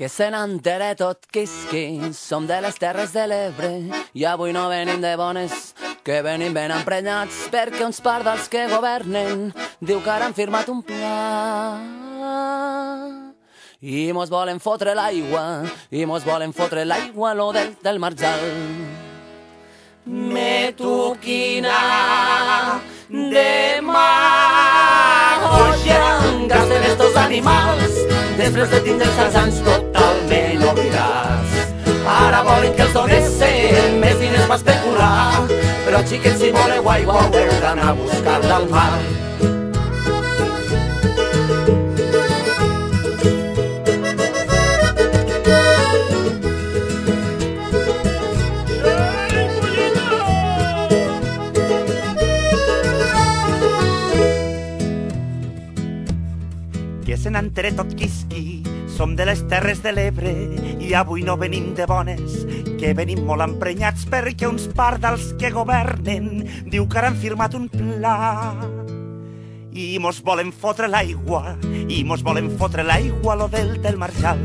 que se n'entere tot quisqui. Som de les Terres de l'Ebre i avui no venim de bones, que venim ben emprenyats perquè uns part dels que governen diu que ara han firmat un pla. I mos volen fotre l'aigua, i mos volen fotre l'aigua lo del, del marjal. Me toquina demagogia gasten estos animals després de tindre els anys totalment las chicas y mole guay, guau, a buscarla al mar. Se n'entere tot quisqui. Som de les Terres de l'Ebre i avui no venim de bones, que venim molt emprenyats perquè uns part dels que governen diu que ara han firmat un pla. I mos volen fotre l'aigua, i mos volen fotre l'aigua a lo del del Marjal.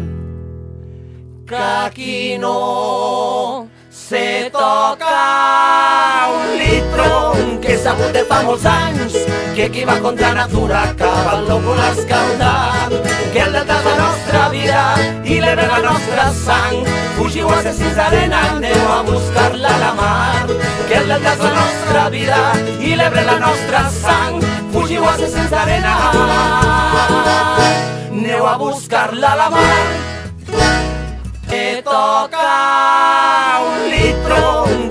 que aquí no se toca un litro que s'ha hagut de fa molts anys que qui va contra natura acaba el loco l'escaldat que el delta és la nostra vida i l'Ebre la nostra sang fugiu assassins d'arena aneu a buscar-la a la mar. Que el delta és la nostra vida i l'Ebre la nostra sang fugiu assassins d'arena aneu a buscar-la a la mar. Que toca un litro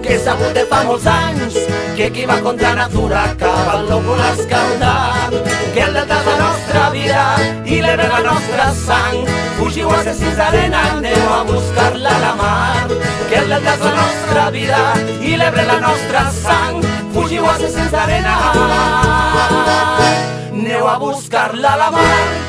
que s'ha hagut de fa molts anys que qui va contra natura acaba el loco l'escaldat que el delta és la nostra vida i l'Ebre la nostra sang fugiu assassins d'arena aneu a buscar-la a la mar. Que el delta és la nostra vida i l'Ebre la nostra sang fugiu assassins d'arena aneu a buscar-la a la mar